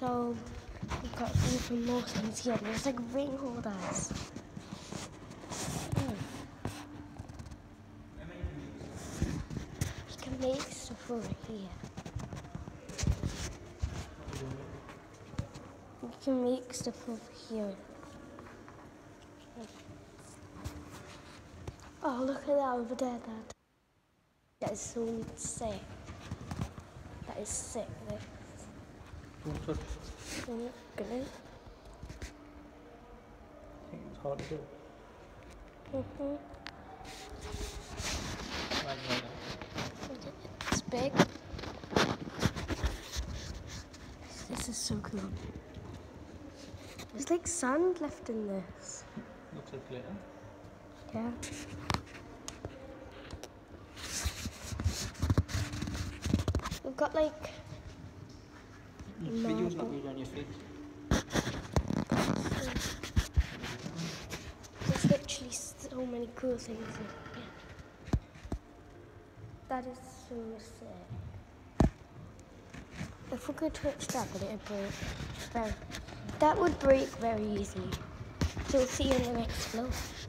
So we've got even more things here. There's like ring holders. Hmm. You can make stuff over here. You can make stuff over here. Oh, look at that over there, Dad. That is so sick. That is sick. This. I think it's hard to do. Like, like It's big. This is so cool. There's like sand left in this. Looks like glitter. Yeah. We've got like there's literally so many cool things in here. That is so sick. If we could touch that, would it break? Very. That would break very easily. So we'll see you in the next vlog.